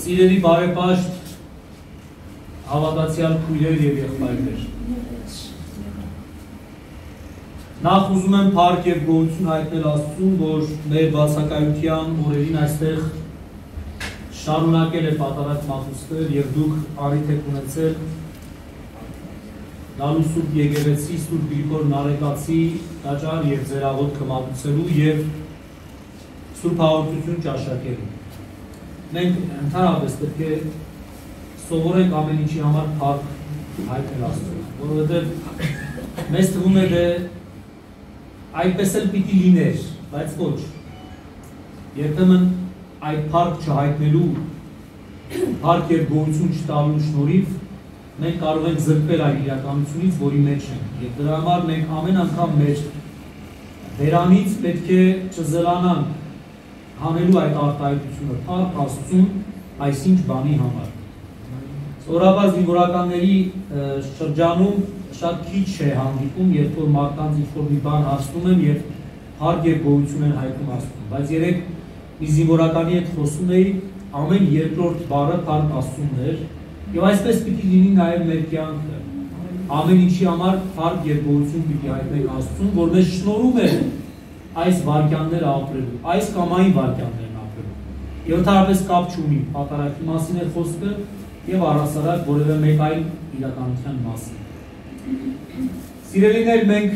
Սիրելի բարեպաշտ հավատացյալ քույրեր եւ եղբայրներ Նախ ուզում եմ փառք եւ գոհություն հայտնել Աստծուն, որ մեր բացակայության օրերին այստեղ շարունակել է պատարակ մատուցվել եւ դուք առիթ եք ունեցել Լալու Սուրբ Եկեղեցի Սուրբ Գրիգոր Նարեկացի տաճար եւ ձերաղոտ կմատուցելու եւ Սուրբ հաղորդություն ճաշակելու։ Մենք ընդհանրապես պետք է սովորենք ամեն ինչի համար փառք հայտնել Աստծուն, որովհետեւ մեզ թվում է դե այդպես էլ պիտի լիներ, բայց ոչ։ Երբեմն այդ փառք չհայտնելու փառք եւ գոհություն չտալու շնորհիվ մենք կարող ենք զրկվել այդ իրականությունից, որի մեջ ենք։ Եվ դրա համար մենք ամեն անգամ մեր վերանից պետք է չզլանանք հանելու այդ արտահայտությունը, փառք Աստծուն այսինչ բանի համար։ Սորաբաց զինվորականների շրջանում շատ քիչ է հանդիպում, երբ որ մարդկանց ինչ-որ մի բան հասնում են եւ փառք եւ գոհություն են հայտնում Աստծուն, բայց երեք մի զինվորականի հետ խոսում էի, ամեն երկրորդ բառը փառք Աստծունն էր, Եվ այսպես պիտի լինի նաև մեր կյանքը։ Ամեն ինչի համար փառք եւ գոհություն պիտի հայտնենք Աստծուն, որ մեզ շնորհում է այս վարքյանները ապրելու, այս կամ այն վարքյաններն ապրելու։ Եվ ընդհանրապես կապ չունի պատարակի մասին է խոսքը եւ առասարակ որևէ մեկ այլ իրականության մասին։ Սիրելիներ, մենք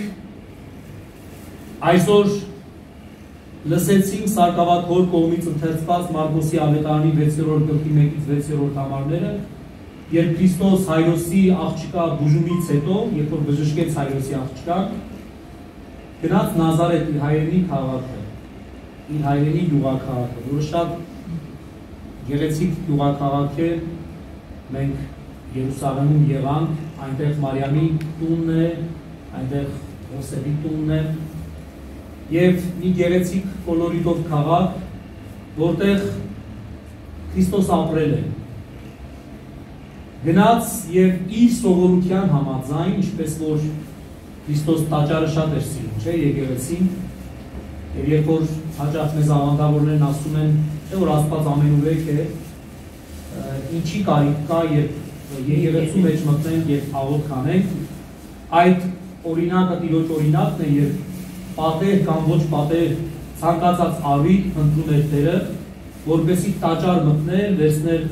այսօր լսեցինք Սարգսակոր կողմից ընթերցված Մարկոսի ավետարանի 6-րդ գլխի 1-ից 6-րդ համարները երբ Քրիստոս Հայրոսի աղջկա բուժումից հետո, երբ որ բժշկեց Հայրոսի աղջկան, գնաց Նազարեթ իր հայրենի քաղաքը, իր հայրենի գյուղաքաղաքը, որը շատ գեղեցիկ գյուղաքաղաք է, մենք Երուսաղեմում եղանք, այնտեղ Մարիամի տունն է, այնտեղ Հոսեփի տունն է, եւ մի գեղեցիկ կոլորիտով քաղաք, որտեղ Քրիստոս ապրել է գնաց եւ իր սովորության համաձայն, ինչպես որ Քրիստոս տաճարը շատ էր սիրում, չէ, եկեղեցին։ Եվ երբ որ հաճախ մեզ ավանդավորներն ասում են, թե որ Աստված ամենուրեք է, ինչի կարիք կա, երբ եկեղեցու մեջ մտնենք եւ աղոտ կանենք, այդ օրինակը տիրոջ օրինակն է, երբ պատեր կամ ոչ պատեր ցանկացած առիթ ընտրում էր Տերը, որպեսի տաճար մտներ, վերցներ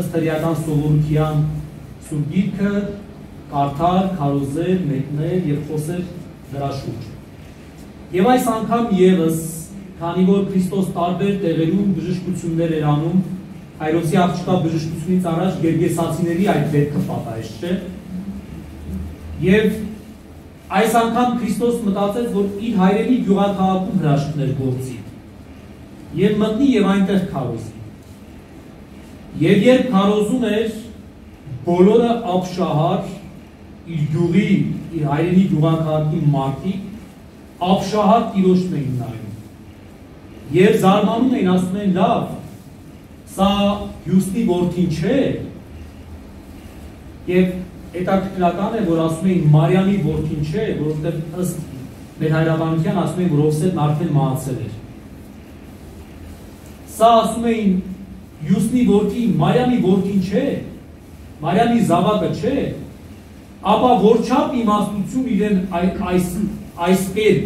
ըստ հրյական սովորության սուրբ գիրքը կարդալ, քարոզել, մեկնել եւ խոսել դրա շուրջ։ Եվ այս անգամ եւս, քանի որ Քրիստոս տարբեր տեղերում բժշկություններ էր անում, Հայրոսի աղջկա բժշկությունից առաջ Գերգեսացիների այդ դեպքը պատահեց, չէ՞։ Եվ այս անգամ Քրիստոս մտածեց, որ իր հայրենի գյուղաքաղաքում հրաշքներ գործի։ Եվ մտնի եւ այնտեղ քարոզի։ Եվ երբ քարոզում էր, բոլորը ապշահար իր գյուղի, իր հայրենի գյուղակարգի մարդիկ ապշահար տիրոշն էին նայում։ Եվ զարմանում էին, ասում են, լավ, սա հյուսնի որդին չէ։ Եվ հետաքրքրական է, որ ասում էին Մարիամի որդին չէ, որովհետև ըստ մեր հայրաբանության ասում էին, որ Հովսեփն արդեն մահացել էր։ Սա ասում էին Յուսնի որդի Մարիամի որդին չէ, Մարիամի զավակը չէ, ապա որչափ իմաստություն իրեն այս այսպես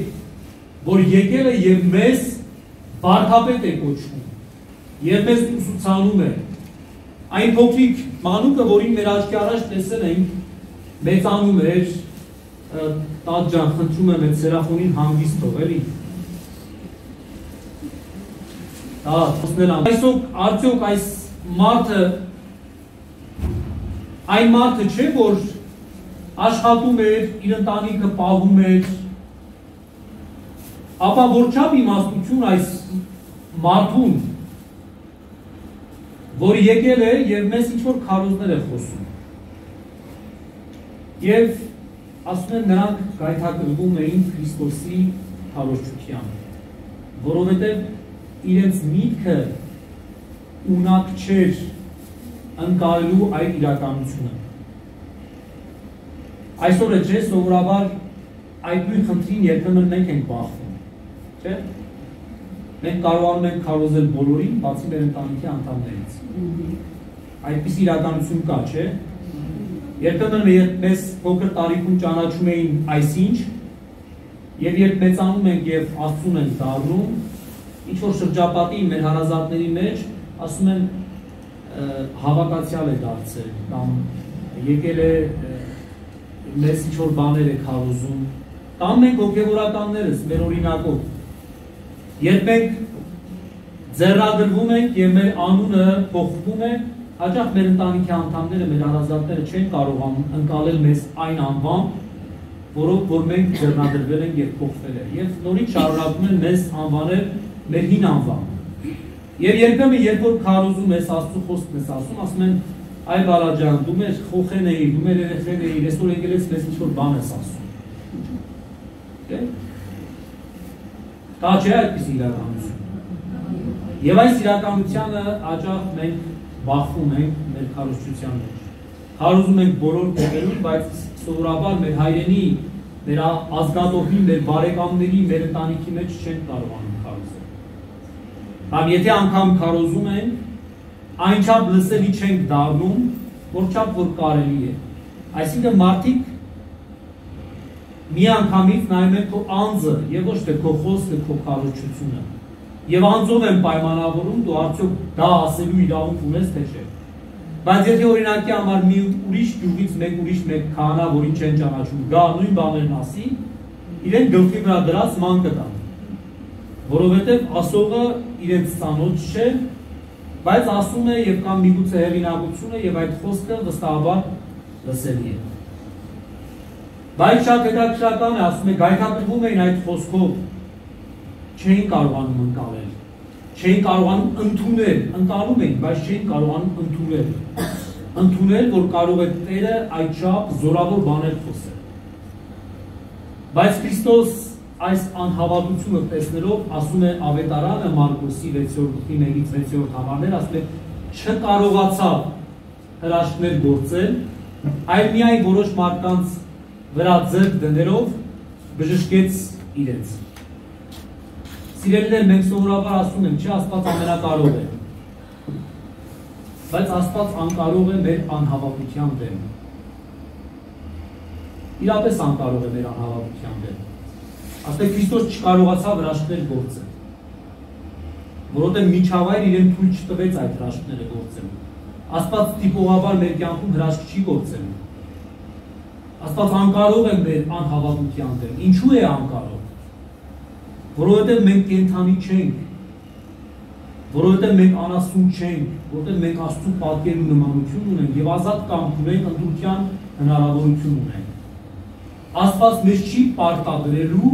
որ եկել է եւ մեզ վարդապետ է կոչվում եւ մեզ ուսուցանում է այն փոքրիկ մանուկը որին մեր աչքի առաջ տեսել ենք մեծանում էր տաճ ջան խնդրում եմ այդ սերաֆոնին հանգիստ թող էլի հա խոսնել ամ այսօր արդյոք այս մարդը այն մարդը չէ որ աշխատում էր իր ընտանիքը պահում էր ապա որչափ իմաստություն այս մարդուն որ եկել է եւ մեզ ինչ որ քարոզներ է խոսում եւ ասում են նրանք գայթակղվում էին Քրիստոսի քարոզչությամբ որովհետեւ իրենց միտքը ունակ չէր ընկալելու այդ իրականությունը։ Այսօր է չէ, սովորաբար այդ նույն խնդրին երբեմն մենք ենք բախվում, չէ՞։ Մենք կարողանում ենք քարոզել բոլորին, բացի մեր ընտանիքի անդամներից։ Այդպես իրականություն կա, չէ՞։ Երբեմն մեզ փոքր տարիքում ճանաչում էին այսինչ, եւ երբ մեծանում ենք եւ Աստծուն ենք դառնում, ինչ որ շրջապատի մեր հարազատների մեջ ասում են հավատացյալ է դարձել կամ եկել է մեզ ինչ որ բաներ եք հարուզում կամ մենք հոգևորականներս մեր օրինակով երբ մենք ձեռագրվում ենք եւ մեր անունը փոխվում է հաճախ մեր ընտանիքի անդամները մեր հարազատները չեն կարողանում ընկալել մեզ այն անվան որով որ մենք ձեռնադրվել ենք եւ փոխվել ենք եւ նորից շարունակում են մեզ անվանել մեր հին անվան Եվ երբեմն երբ որ քարոզում ես Աստծո խոսքն ես ասում, ասում են այ բարաջան, դու մեր խոխեն էի, դու մեր երեխեն էի, այսօր եկել ես մեզ ինչ-որ բան ես ասում։ Դե։ Դա չէ այդպես իրականություն։ Եվ այս իրականությանը աջախ մենք բախվում ենք մեր քարոզչության մեջ։ Քարոզում ենք բոլոր տեղերում, բայց սովորաբար մեր հայրենի, մեր ազգատոհի, մեր բարեկամների, մեր ընտանիքի մեջ չեն կարողանում Կամ եթե անգամ քարոզում են, այնչափ լսելի չենք դառնում, որչափ որ կարելի է։ Այսինքն մարդիկ մի անգամից նայում են քո անձը եւ ոչ թե քո խոսքը, քո քարոզչությունը։ Եվ անձով են պայմանավորում դու արդյոք դա ասելու իրավունք ունես թե չէ։ Բայց եթե օրինակի համար մի ուրիշ գյուղից մեկ ուրիշ մեկ քահանա, որին չեն ճանաչում, գա նույն բաներն ասի, իրեն գլխի վրա դրած ման կտան որովհետև ասողը իրենց ծանոթ չէ, բայց ասում է եւ կամ միգուցե հեղինակություն է եւ այդ խոսքը վստահաբար լսելի է։ Բայց շատ հետաքրքրական է, ասում է գայթակղվում էին այդ խոսքով, չէին կարողանում ընկալել, չէին կարողանում ընդունել, ընկալում էին, բայց չէին կարողանում ընդունել։ Ընդունել, որ կարող է Տերը այդ չափ զորավոր բաներ խոսել։ Բայց Քրիստոս այս անհավատությունը տեսնելով ասում է ավետարանը Մարկոսի 6-րդ 1-ից 6-րդ համարներ ասում է չկարողացավ հրաշքներ գործել, այլ միայն որոշ մարդկանց վրա ձեռք դներով բժշկեց իրենց։ Սիրելիներ, մենք սովորաբար ասում ենք, չէ, Աստված ամենակարող է։ Բայց Աստված անկարող է մեր անհավատության դեմ։ Իրապես անկարող է մեր անհավատության դեմ Աստեղ Քրիստոս չկարողացավ հրաշքներ գործել։ Որովհետև միջավայր իրեն թույլ չտվեց այդ հրաշքները գործելու։ Աստված տիպողաբար մեր կյանքում հրաշք չի գործելու։ Աստված անկարող է մեր անհավատության դեմ։ Ինչու է անկարող։ Որովհետև մենք կենթանի չենք։ Որովհետև մենք անասուն չենք, որովհետև մենք Աստծո պատկեր ու նմանություն ունենք եւ ազատ կամք ունենք, ընդրության հնարավորություն ունենք։ Աստված մեզ չի պարտադրելու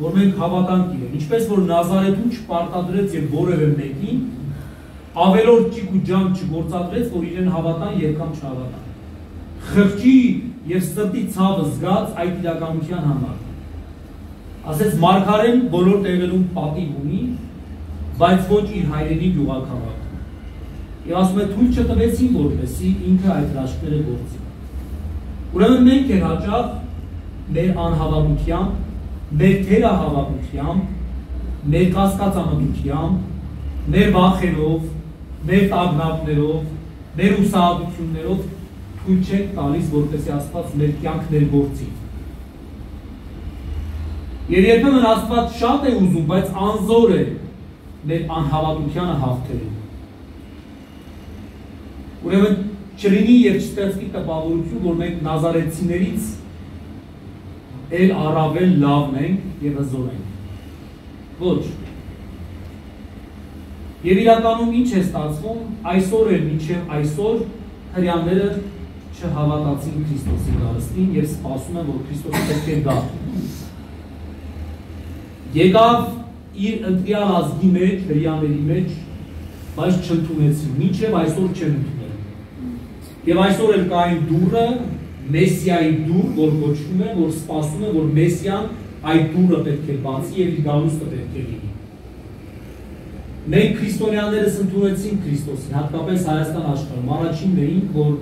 որ մենք հավատանք իրեն, ինչպես որ Նազարեթում չպարտադրեց եւ որևէ մեկին ավելորդ ճիգ ու ջան չգործադրեց, որ իրեն հավատան եւ կամ չհավատան։ Խղճի եւ սրտի ցավը զգաց այդ իրականության համար։ Ասեց Մարգարեն բոլոր տեղերում պատիվ ունի, բայց ոչ իր հայրենի գյուղաքաղաքում։ Եվ ասում է թույլ չտվեցին որպեսի ինքը այդ հրաշքները գործի։ Ուրեմն մենք են հաճախ մեր անհավատությամբ մեր թերահավատությամբ, մեր կասկածամտությամբ, մեր վախերով, մեր տագնապներով, մեր ուսահատություններով թույլ չենք տալիս, որպեսզի Աստված մեր կյանքներ գործի։ Եվ երբեմն Աստված շատ է ուզում, բայց անզոր է մեր անհավատությանը հաղթելու։ Ուրեմն չլինի եւ չստեղծվի տպավորություն, որ մենք նազարեցիներից էլ առավել լավն ենք եւ հզոր ենք։ Ոչ։ Եվ իրականում ինչ է ստացվում այսօր էլ մինչև այսօր հрьяաները չհավատացին Քրիստոսի գալստին եւ սպասում են որ Քրիստոսը պետք է գա։ Եկավ իր ընտրյալ ազգի մեջ, հрьяաների մեջ, բայց չընդունեցին։ Մինչև այսօր չեն ընդունել։ Եվ այսօր էլ կային դուրը, Մեսիայի դուր, որ կոչվում է, որ սպասում է, որ Մեսիան այդ դուրը պետք է բացի եւ իր գալուստը պետք է լինի։ Մենք քրիստոնյաներս ընդունեցինք Քրիստոսին, հատկապես Հայաստան աշխարհում։ Առաջինն էինք, որ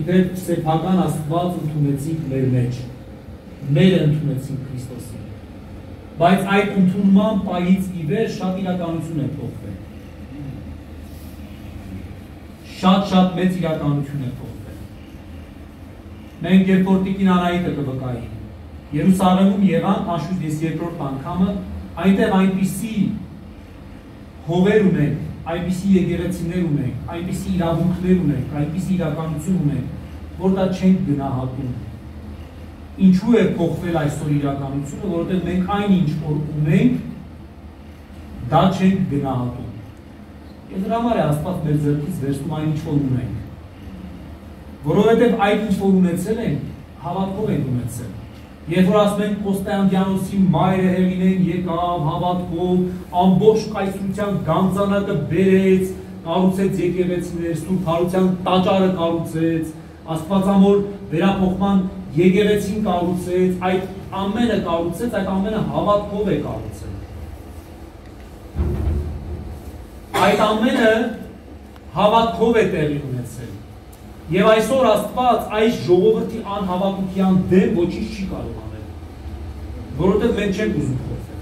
իբր սեփական Աստված ընդունեցինք մեր մեջ։ Մեր ընդունեցինք Քրիստոսին։ Բայց այդ ընդունման պայից ի վեր շատ իրականություն է փոխվել։ Շատ-շատ մեծ իրականություն է փոխվել։ Մենք երբ որ Տիկին Անահիտը կվկայի, Երուսաղեմում եղան աշխույժ ես երկրորդ անգամը, այնտեղ այնպիսի հողեր ունենք, այնպիսի եկեղեցիներ ունենք, այնպիսի իրավունքներ ունենք, այնպիսի իրականություն ունենք, որ դա չենք գնահատում։ Ինչու է փոխվել այսօր իրականությունը, որովհետև մենք այն ինչ որ ունենք, դա չենք գնահատում։ Եվ դրա համար է Աստված մեր ձեռքից վերցնում այն ինչ որ ունենք։ Որովհետև այդ ինչ որ ունեցել ենք, հավատքով ենք ունեցել։ Երբ որ ասում են Կոստանդիանոսի մայրը Հեղինեն եկավ հավատքով, ամբողջ կայսրության գանձանակը բերեց, կառուցեց եկեղեցիներ, Սուրբ Հարության տաճարը կառուցեց, Աստվածամոր վերափոխման եկեղեցին կառուցեց, այդ ամենը կառուցեց, այդ ամենը հավատքով է կառուցել։ Այդ ամենը հավատքով է տեղի ունեցել։ Եվ այսօր Աստված այս ժողովրդի անհավատության դեմ ոչինչ չի կարող անել։ Որովհետև մենք չենք ուզում փոխվել։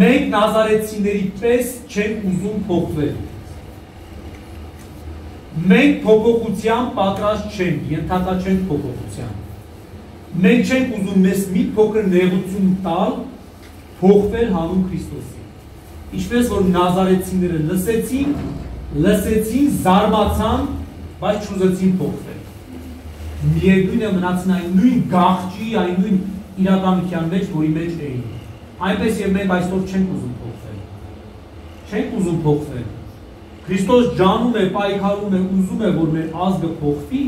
Մենք նազարեցիների պես չենք ուզում փոխվել։ Մենք փոփոխության պատրաստ չենք, ենթակա չենք փոփոխության։ Մենք չենք ուզում մեզ մի փոքր նեղություն տալ փոխվել հանուն Քրիստոսի։ Ինչպես որ նազարեցիները լսեցին, լսեցին, զարմացան, բայց չուզեցին փոխվել։ Միևնույն է մնացին այն նույն գաղճի, այն նույն իրականության մեջ, որի մեջ էին։ Այնպես եւ մենք այսօր չենք ուզում փոխվել։ Չենք ուզում փոխվել։ Քրիստոս ջանում է, պայքարում է, ուզում է, որ մեր ազգը փոխվի,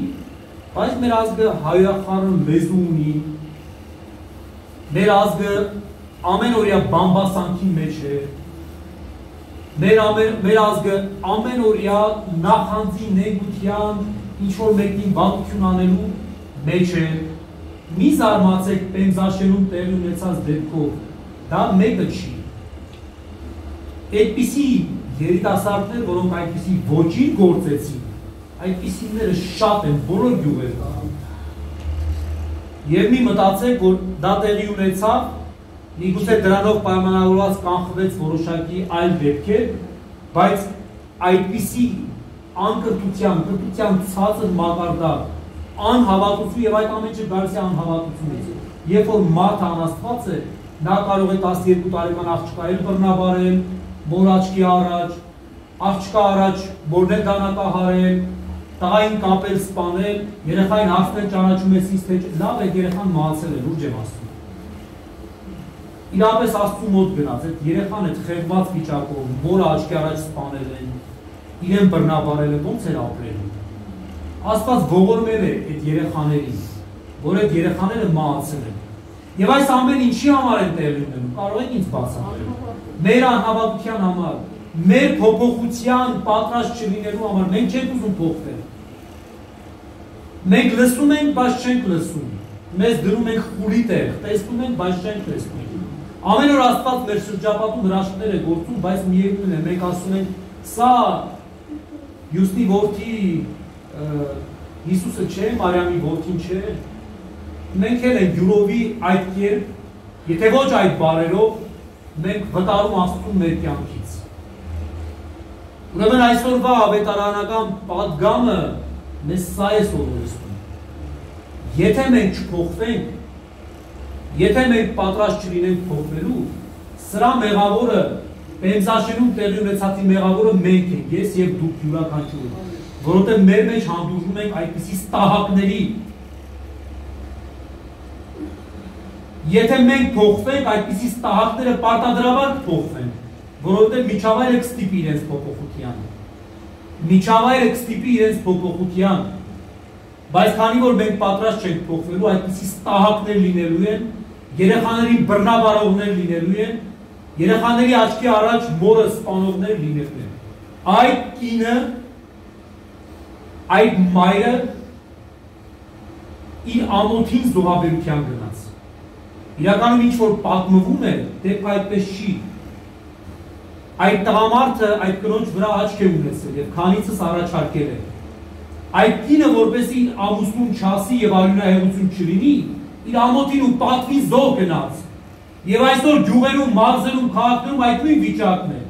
բայց մեր ազգը հայախառն լեզու ունի։ Մեր ազգը ամեն օրյա բամբասանքի մեջ է, մեր ամեն մեր ազգը ամեն օրյա նախանձի նեգության ինչ որ մեկին բանություն անելու մեջ է մի զարմացեք պենզաշելուն տեղի ունեցած դեպքով դա մեկը չի այդպիսի երիտասարդներ որոնք այդպիսի ոչին գործեցին այդպիսիները շատ են բոլոր գյուղերում եւ մի մտածեք որ դա տեղի ունեցավ Միգուցե դրանով պայմանավորված կանխվեց որոշակի այլ դեպքեր, բայց այդպիսի անկրթության, կրթության ցածր մակարդակ, անհավատություն եւ այդ ամենը գալիս է անհավատությունից։ Երբ որ մարդը անաստված է, նա կարող է 12 տարեկան աղջկա էլ բռնաբարել, մոր աչքի առաջ, աղջկա առաջ մորնել դանակահարել, տղային կապել, սպանել, երեխային հարցնել ճանաչում ես ինձ թե լավ է երեխան մահացել է, լուրջ եմ ասում իրապես Աստծու մոտ գնաց, այդ երեխան այդ խեղված վիճակով, որը աչքի առաջ սպանել են, իրեն բռնաբարել են, ոնց էր ապրելու։ Աստված ողորմել է այդ երեխաներին, որ այդ երեխաները մահացել են։ Եվ այս ամեն ինչի համար են տեղի ունենում, կարող եք ինձ բացատրել։ Մեր անհավատության համար, մեր փոփոխության պատրաստ չլինելու համար մենք չենք ուզում փոխվել։ Մենք լսում ենք, բայց չենք լսում։ Մեզ դրում ենք խուրի տեղ, տեսնում ենք, բայց չենք տեսնում։ Ամեն օր Աստված մեր շրջապատում հրաշքներ է գործում, բայց միևնույն է, մենք ասում ենք, սա Հյուսնի որդի Հիսուսը չէ, Մարիամի որդին չէ։ Մենք էլ ենք յուրովի այդ կերպ, եթե ոչ այդ բարերով, մենք վտարում Աստծուն մեր կյանքից։ Ուրեմն այսօրվա ավետարանական падգամը մեզ սա է սովորեցնում։ Եթե մենք չփոխվենք, Եթե մենք պատրաստ չլինենք փոխվելու, սրա մեղավորը Պենզաշենում տեղի ունեցածի մեղավորը մենք ենք, ես եւ դուք յուրաքանչյուրը, որովհետեւ մեր մեջ հանդուրժում ենք այդպիսի ստահակների Եթե մենք փոխվենք, այդպիսի ստահակները պարտադրաբար կփոխվեն, որովհետեւ միջավայրը կստիպի իրենց փոփոխության։ Միջավայրը կստիպի իրենց փոփոխության։ Բայց քանի որ մենք պատրաստ չենք փոխվելու, այդպիսի ստահակներ լինելու են, երեխաների բռնաբարողներ լինելու են, երեխաների աչքի առաջ մորը սպանողներ լինելու են։ Այդ կինը, այդ մայրը իր ամոթին զոհաբերության գնաց։ Իրականում ինչ որ պատմվում է, դեպք այդպես չի։ այդ տղամարդը այդ կնոջ վրա աչք է ունեցել եւ քանիցս առաջարկել է այդ կինը որպեսի ամուսնուն չասի եւ արյունահեղություն չլինի իր ամոթին ու պատվին զոհ գնաց եւ այսօր գյուղերում մարզերում քաղաքներում այդ նույն վիճակն է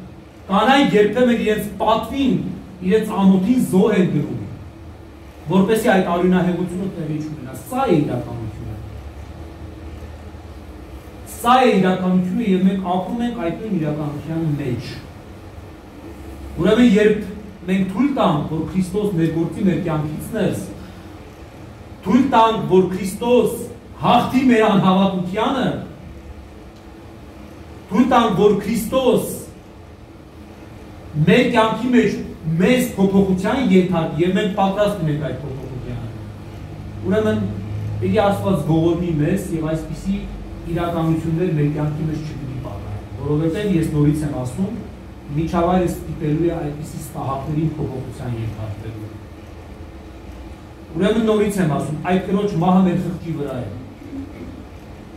կանայք երբեմն իրենց պատվին իրենց ամոթին զոհ են գրում որպեսի այդ արյունահեղությունը տեղի չունենա սա է իրականությունը սա է իրականությունը եւ մենք ապրում ենք այդ նույն իրականության մեջ Ուրեմն երբ մենք թույլ տանք, որ Քրիստոս ներգործի մեր կյանքից ներս, թույլ տանք, որ Քրիստոս հաղթի մեր անհավատությանը, թույլ տանք, որ Քրիստոս մեր կյանքի մեջ մեզ փոփոխության ենթարկի եւ մենք պատրաստ ենք այդ փոփոխությանը։ Ուրեմն Պիտի Աստված ողորմի մեզ եւ այսպիսի իրականություններ մեր կյանքի մեջ չպիտի պատահեն, որովհետեւ ես նորից եմ ասում, միջավայրը ստիպելու է այդպիսի ստահակներին փոփոխության ենթարկվելու։ Ուրեմն նորից եմ ասում, այդ կնոջ մահը մեր խղճի վրա է։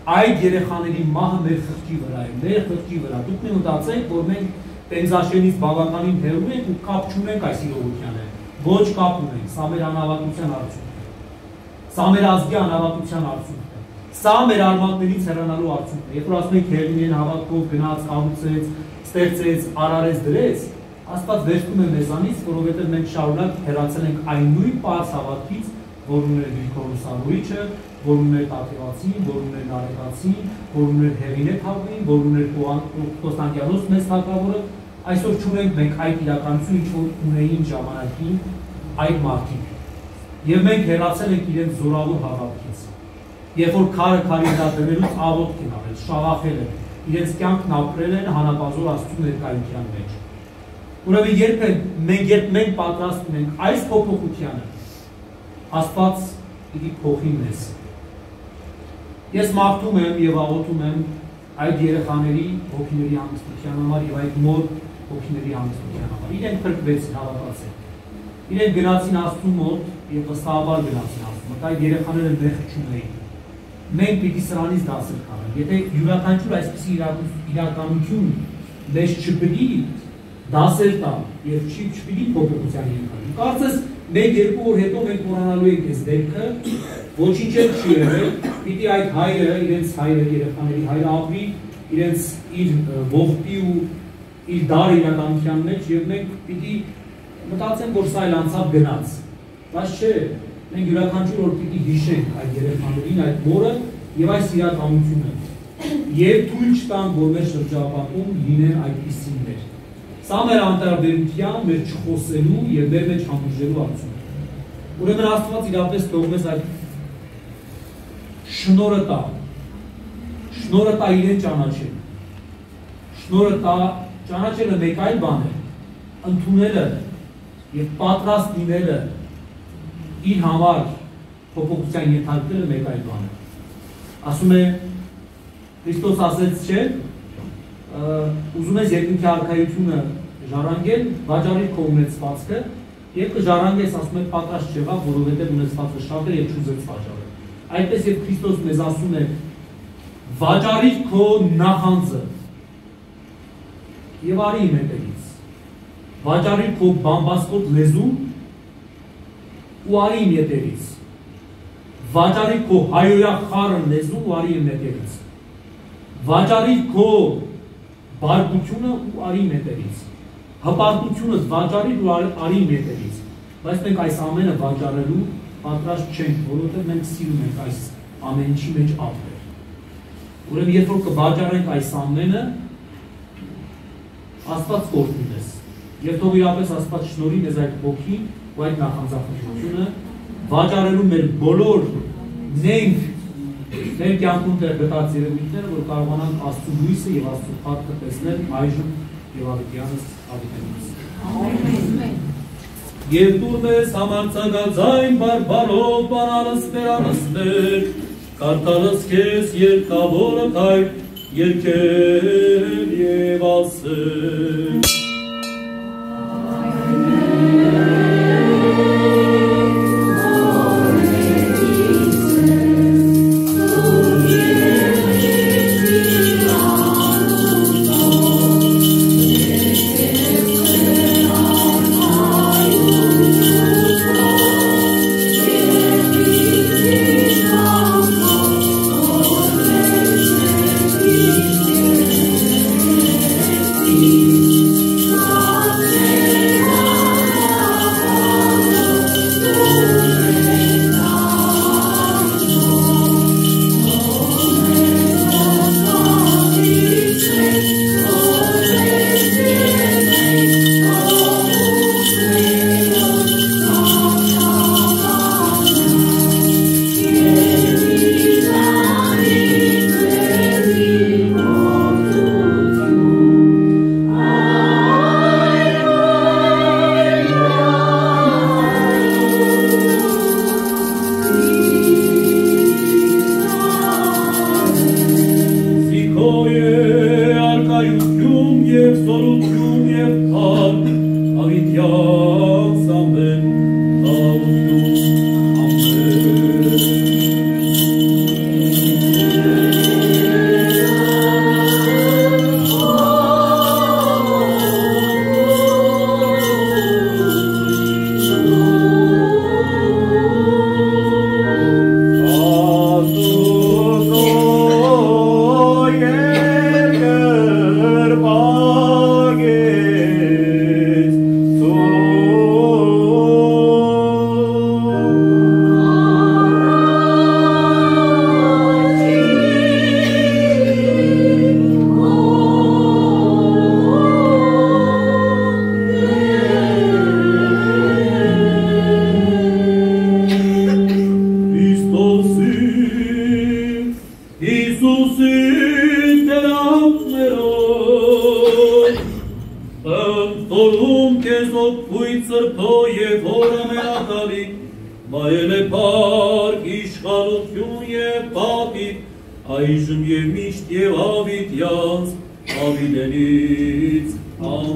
Այդ երեխաների մահը մեր խղճի վրա է, մեր խղճի վրա։ Դուք մի մտածեք, որ մենք տենզաշենից բավականին հեռու ենք ու կապ չունենք այս իրողության հետ։ Ոչ կապ ունենք, սա մեր անհավատության արդյունքն է։ Սա մեր ազգի անհավատության արդյունքն է։ Սա մեր արմատներից հեռանալու արդյունքն է։ Երբ որ ասում ենք Հերմինեն հավատքով գնաց, կառուցեց, ստեղծեց, արարեց, դրեց, Աստված վերցնում է մեզանից, որովհետև մենք շարունակ հեռացել ենք այն նույն պարզ հավատքից, որ ուներ Գրիգոր Լուսավորիչը, որ ուներ Տաթևացին, որ ուներ Նարեկացին, որ ուներ Հեղինե Թավին, որ ուներ Կոստանդիանոս մեծ թագավորը, այսօր չունենք մենք այդ իրականությունը, ինչ որ ունեին ժամանակին այդ մարդիկ։ Եվ մենք հեռացել ենք իրենց զորավոր հավատքից։ Երբ որ քարը քարի վրա դնելուց աղոթք են արել, շաղախել են, իրենց կյանքն ապրել են հանապազոր Աստծո ներկայության մեջ։ Ուրեմն երբ մենք երբ մենք պատրաստ ենք այս փոփոխությանը, Աստված պիտի փոխի մեզ։ Ես մաղթում եմ եւ աղոթում եմ այդ երեխաների հոգիների հանգստության համար եւ այդ մոր հոգիների հանգստության համար։ Իրենք փրկվեցին հավատացել։ Իրենք գնացին Աստծո մոտ եւ վստահաբար գնացին Աստծո մոտ։ Այդ երեխաները մեղ չունեին մենք պիտի սրանից դասեր քաղենք։ Եթե յուրաքանչյուր այսպիսի իրականություն մեզ չպիտի դասեր տա եւ չի չպիտի փոփոխության ենթարկի։ Կարծես մեկ երկու օր հետո մենք մոռանալու ենք այս դեպքը, ոչինչ էլ չի եղել, պիտի այդ հայրը, իրենց հայրը երեխաների հայրը ապրի իրենց իր ողբի ու իր դար իրականության մեջ եւ մենք պիտի մտածենք, որ սա էլ անցավ գնաց։ Բայց չէ, մենք յուրաքանչյուր օր պիտի հիշենք այդ երեխաներին, այդ մորը եւ այս իրականությունը։ Եվ թույլ չտանք, որ մեր շրջապատում լինեն այդպիսիներ։ Սա մեր անտարբերության, մեր չխոսելու եւ մեր մեջ համոզելու արդյունք։ Ուրեմն Աստված իրապես թող մեզ այդ շնորհը տա։ Շնորհը տա իրեն ճանաչել։ Շնորհը տա ճանաչելը մեկ այլ բան է։ Ընդունելը եւ պատրաստ լինելը իր համար փոփոխության ենթարկելը մեկ այլ բան է։ Ասում է Քրիստոս ասեց, չէ, ուզում ես երկնքի արքայությունը ժառանգել, վաճառի քո ունեցվածքը եւ կժառանգես, ասում է, պատրաստ չեղա, որովհետեւ ունեցվածքը շատ է եւ չուզեց վաճառել։ Այդպես եւ Քրիստոս մեզ ասում է, վաճառի քո նախանձը եւ արի իմ հետևից։ Վաճառի քո բամբասկոտ լեզուն ու արի իմ ետերից։ Վաճարի քո հայոյա խառը լեզու ու արի իմ ետերից։ Վաճարի քո բարկությունը ու արի իմ ետերից։ Հպարտությունը վաճարի ու արի իմ ետերից։ Բայց մենք այս ամենը վաճառելու պատրաստ չենք, որովհետև մենք սիրում ենք այս ամենի մեջ ապրել։ Ուրեմն երբ որ կվաճառենք այս ամենը, Աստված կօրհնի մեզ։ Եվ թող իրապես Աստված շնորհի մեզ այդ ոգին ու այդ նախանձախնդրությունը վաճառելու մեր բոլոր նենք մեր կյանքում տեղ գտած երևույթները, որ կարողանանք Աստծո լույսը եւ Աստծո փառքը տեսնել այժմ եւ ավետյանս ավետյանս։ Ամեն։ Եվ դու մեզ համարցակաձայն բարբարով բանալս վերանս մեր, որում կեզ օպույց սրբո և որ ամենակալի, մայել է պարկ իշխանություն և պապիտ, այժմ և միշտ և ավիտ յանց, ավիդենից, ամեն։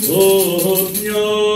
Աստված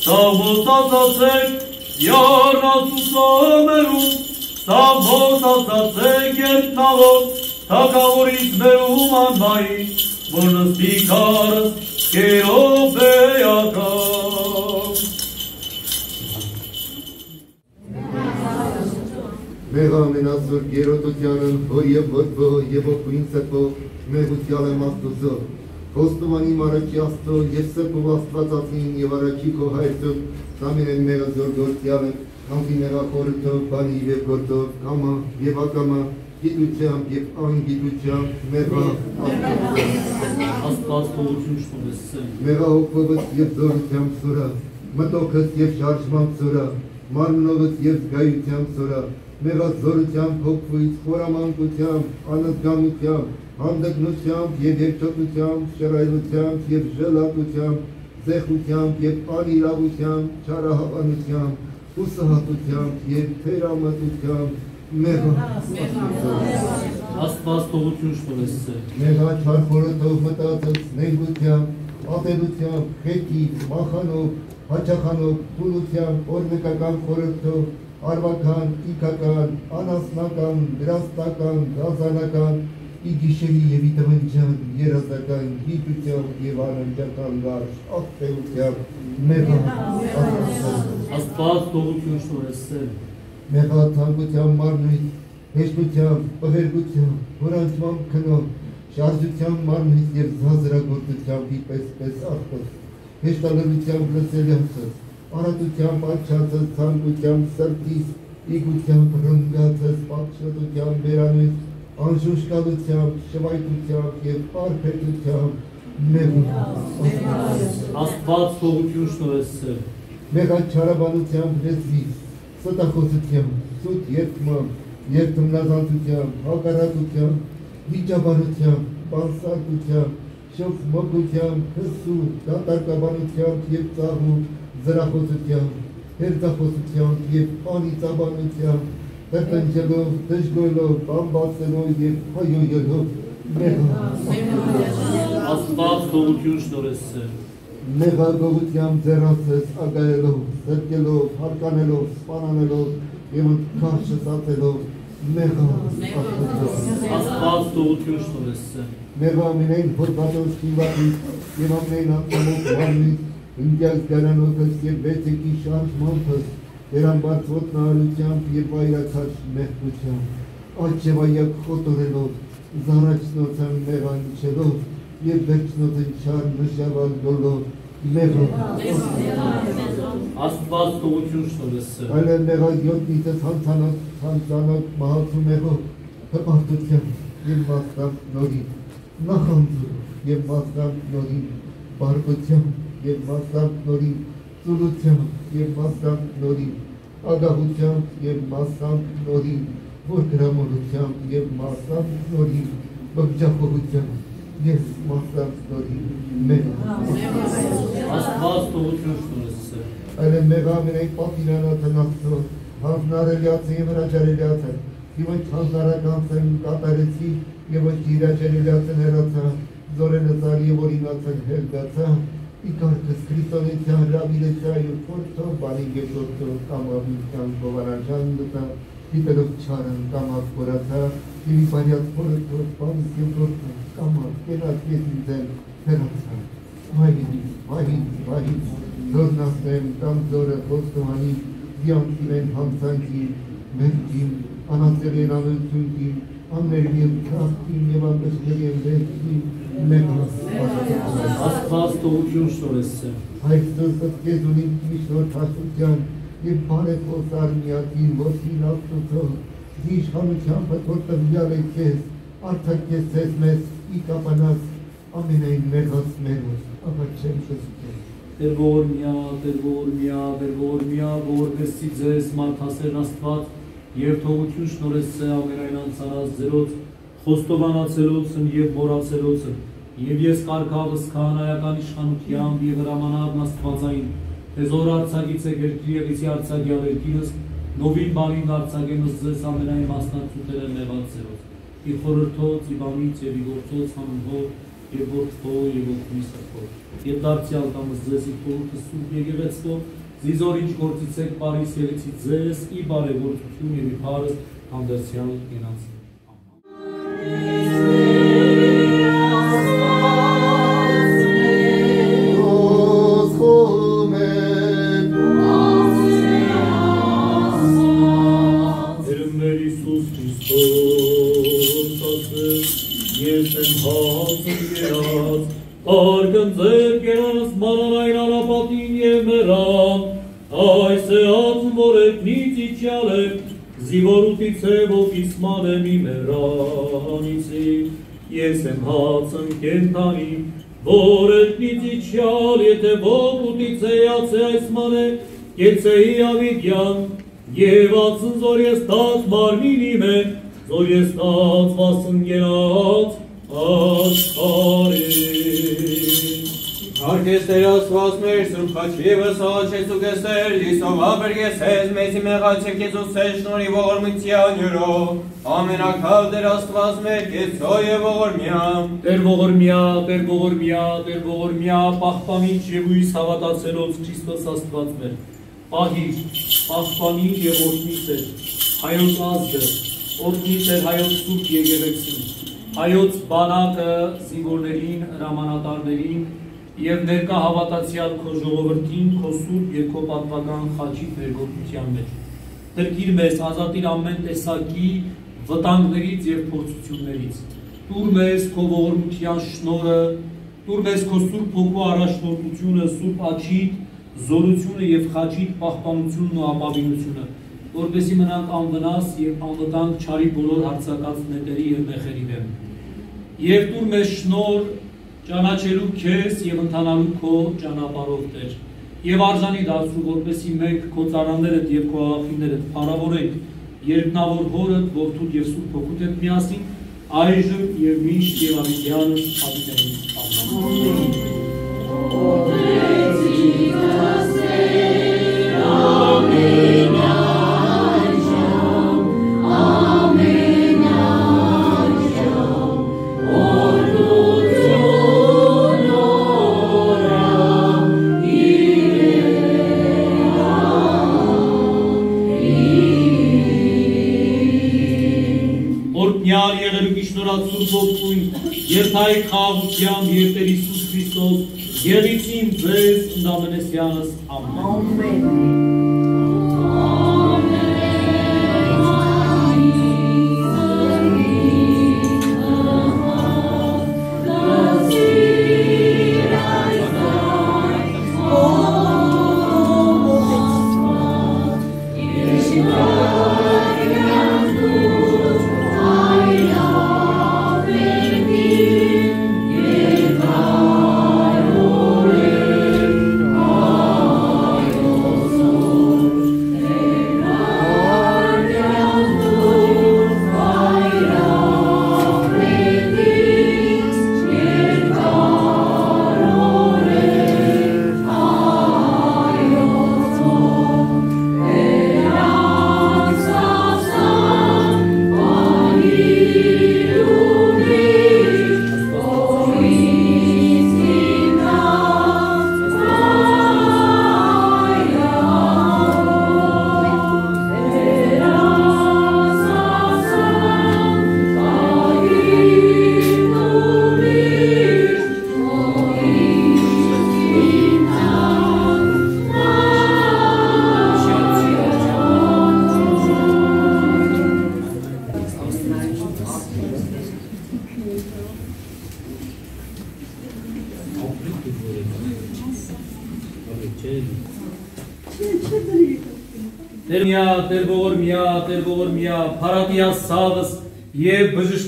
մեղած, սաղոսացացեք, յարնասուսամերում, սաղոսացացեք երտնավոր, թակավորից մերում անմայի, որ նստի կարս, կերով էական։ Մեր ամենասուր գերոտությանն հոր եւ որդո եւ ողքույն սրբո մեհության եմ Աստուծո Աստծո եւ սրբով Աստվածածին եւ առաջի քո հայրցո Սամիրեն մեր զորգործյալը Կամքի նրա խորհրդով, բանի և գործով, կամա և ակամա, գիտությամբ և անգիտությամբ, մեղա Աստված փողություն շնորհեսցեն։ մեղա հոգովս և զորությամբ սորա, մտոքս և շարժմամբ սորա, մարմնովս և զգայությամբ սորա, մեղա զորությամբ հոգվույց, խորամանկությամբ, անզգամությամբ, հանդգնությամբ և երջոտությամբ, շռայլությամբ և ժլատությամբ, զեխությամբ և անիրավությամբ, չարահավանությամբ, ուսահատությամբ և թերամտությամբ, Աստված փողություն շնորհեսցեն։ Մեղա չար խորհրդով մտածած նենգությամբ, ատելությամբ, խեկից, մախանով, հաճախանով, փուլությամբ, օրնեկական խորհրդով, արվական, իքական, անասնական, դրաստական, գազանական, ի գիշերի եւ ի տվնջան, երազական, գիտությամբ եւ անընդական լարժ, աղբերությամբ, մեղա, Աստված փողություն շնորհեսցեն։ մեղա թանկությամբ մարմնից, հեշտությամբ, պղերգությամբ, հորանջմամբ քնով, շարժությամբ մարմնից եւ զազրագործությամբ իպես պես աղբս, հեշտալրությամբ լսելյանցս, արատությամբ աչացս, ցանկությամբ սրտիս, իգությամբ ռնգացս, պատշտությամբ բերանից, անժուշկալությամբ, շվայտությամբ եւ արփետությամբ, մեղա, Աստված փողություն շնորհեսցեն։ մեղա չարաբանությամբ լեզվից, ստախոսությամբ, սուտ երդմամբ, երդմնազանդությամբ, հակարակությամբ, վիճաբանությամբ, պանսարկությամբ, շոք մոգությամբ, հսու, դատարկաբանությամբ և ծաղում, զրախոսությամբ, հերձախոսությամբ և անիծաբանությամբ, տրտնջելով, դժգոյլով, բամբասելով և հայոյելով, մեղա, Աստված փողություն շնորհեսցեն։ մեղագողությամբ ձեռացես ագայելով, սրկելով, հարկանելով, սպանանելով և ընդքարշը սացելով, մեղա, Աստված փողություն շնորհեսցեն։ Մեղա ամենայն հորբատոց խիվարից և ամենայն ատամոք մարմից, ընկյալ գարանոքս և վեցեկի շարժմանքս, վերամբարձվոտ նահարությամբ և վայրակաչ մեղկությամբ, աչևայակ խոտորելով, զարաչնոցան մեղանչելով և վերջնոցն չար նշավալ դոլով, մեղա, Աստված փողություն շնորհեսցեն։ այլ էլ մեղա յոտնիցս հանցանոց, հանցանոց մահացու մեղով, հպարտությամբ և մասամբ նորին, նախանձում և մասամբ նորին, բարկությամբ և մասամբ նորին, ծուլությամբ և մասամբ նորին, ագահությամբ և մասամբ նորին, որ գրամորությամբ և մասամբ նորին, բգջախողությամբ և մասամբ նորին, մեղա, Աստված փողություն շնորհեսցեն։ այլ է մեղա ամենայն պատիրանատը նախցով, հանձնարելյացը և հրաջարելյացը, և այդ հանձնարականցն կատարեցի և այդ իրաջարելյացն հերացա, զորենը ծար և օրինացն հերգացա, ի կարգս Քրիստոնեցյան հրավիրեցա և փորձով բանին գետորդով կամավիության գովարանջան դտա, դիտելով չարն կամավ խորացա, և ի բարյած խորըթով բանին գետորդով կամավ կենած ես ինձեն հերացա, վային, վային, վային, զորնասնեմ կամ զորը խոստովանի, դիանքին հանցանքի, մերքին, անացել են ամենությունքին, ամներգի եմ քրախտին և ամբեշների եմ վերքին, մեղա, Աստված փողություն շնորհեսցեն։ Հայստոս ըսկեզ ունին միշոր թաշության և բարեքոս արմիատին ոսին աստուծով, իշխանությամբ տվյալ է քեզ, արդակես ես մեզ ի կապանաս, ամենայն մեղաս մերոս, աղա չեմ շսկել։ Տեր ողորմյա, Տեր ողորմյա, Տեր ողորմյա, ողորմեսի ձեզ մարդասերն Աստված եւ թողություն շնորհեցե ամենայն անցանած ձերոց խոստովանացելոցն եւ մոռացելոցն եւ ես կարկավս քահանայական իշխանությամբ եւ հրամանարն Աստվածային Տեզոր արցագից է երկրի եղիսի արցագի ավերկինս նովին բանին արցագենս ձեզ ամենայն մասնակցութերը նեղացերոց ի խորհրդոց, ի բանից եւ ի գործոց հանունով եւ որդո եւ ոգնի սրբով եւ դարձյալ կամս ձեզ ի խորհուրդը սուրբ եկեղեցվով զիզոր ինչ գործից եք բարիս ելեցի ձեզ ի բարեգործություն եւ ի փարս հանդերձյալ գնաց կեցեի ավիդյան, և ածն զոր ես տած մարմին իմ է, զոր ես տած վասն գերած, Հարկես Տեր Աստված մեր Սուրբ Խաչիևս հաչես ու գեսեր, լիսով ապերգեսես, մեզի մեղաչև կեզոսեր շնորի ողորմության յուրով, ամենակալ Տեր Աստված մեր կեցո և ողորմյամ։ Տեր ողորմյա, Տեր ողորմյա, Տեր ողորմյա, պահպանիչ և ույս հավատացելով Քրիստոս Աստված մեր, պահիչ, պահպանիչ և օրհնիչ էր, հայոց ազգը, օրհնիչ էր հայոց սուրբ եկեղեցին, հայոց բանակը զինվորներին, հրամանատարներին եւ ներկա հավատացյալ քո ժողովրդին, քո սուրբ եւ քո պատվական խաչի ներգործության մեջ։ Դրկիր մեզ ազատիր ամեն տեսակի վտանգներից եւ փորձություններից։ Տուր մեզ քո ողորմության շնորհը, տուր մեզ քո սուրբ հոգու առաջնորդությունը, սուրբ աչի զորությունը եւ խաչի պահպանությունն ու ապավինությունը, որպեսզի մնանք անվնաս եւ անվտանգ չարի բոլոր հարցակած նետերի եւ մեխերի դեմ։ Եվ դուր մեզ շնոր ճանաչելու քեզ եւ ընթանալու քո ճանապարհով Տեր։ Եվ արժանի դարձու որպեսի մենք քո ծառաներդ եւ քո աղախիններդ փառավորենք երկնավոր հորդ, որդուդ եւ սուրբ հոգուդ միասին այժմ եւ միշտ եւ ամենյանս ամենին։ Ամեն։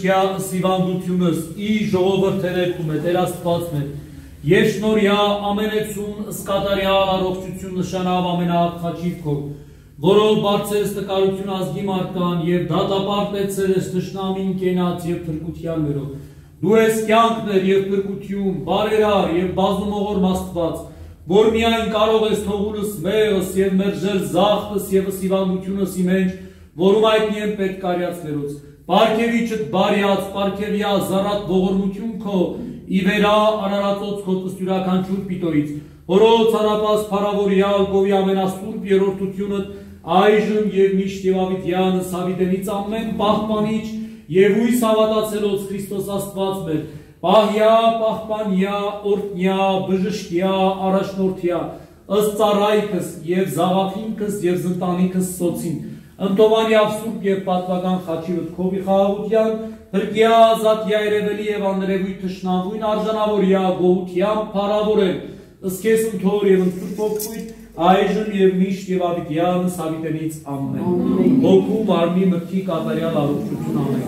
բժշկյա սիվանդությունս ի ժողովրդերեկում է Տեր Աստված մեր եւ շնորհյա ամենեցուն սկատարյալ առողջություն նշանավ ամենախաչիվ քո որով բարձես տկարություն ազգի մարդկան եւ դատապարտեցել ես ճշնամին կենաց եւ փրկության մերով դու ես կյանքներ եւ փրկություն բարերար եւ բազումողոր Աստված որ միայն կարող ես թողունս մեղս եւ մերժել զախտս եւ սիվանդությունս իմենջ որում այդնի են պետք կարյացներոց Պարքևիչդ բարյաց, պարքևյա զարատ ողորմություն քո, իվերա արարածոց քո տստյուրական չուր պիտորից, որոց հարապաս պարավորյալ գովի ամենասուրբ երորդությունըտ, այժմ և միշտ և ավիդյանը սավիտենից ամեն պահպանիչ և ույս հավատացելոց Քրիստոս աստված մեր, պահյա, պահպանյա, օրտնյա, բժշտյա, առաջնորդյա, ըստ ծառայքս և զավախինքս և զնտանիքս սոցին, Ընտովանյավ Սուրբ եւ Պատվական խաչի վտքովի խաղաղության, հրկյա ազատ երևելի եւ անրևույթ թշնամույն արժանավորյա գողության փառավորել, ըսկես ընթոր եւ ընթրփոքույթ, այժմ եւ միշտ եւ ավիտյան սավիտենից ամեն։ Հոգու մարմնի մտքի կատարյալ առողջություն ամեն։.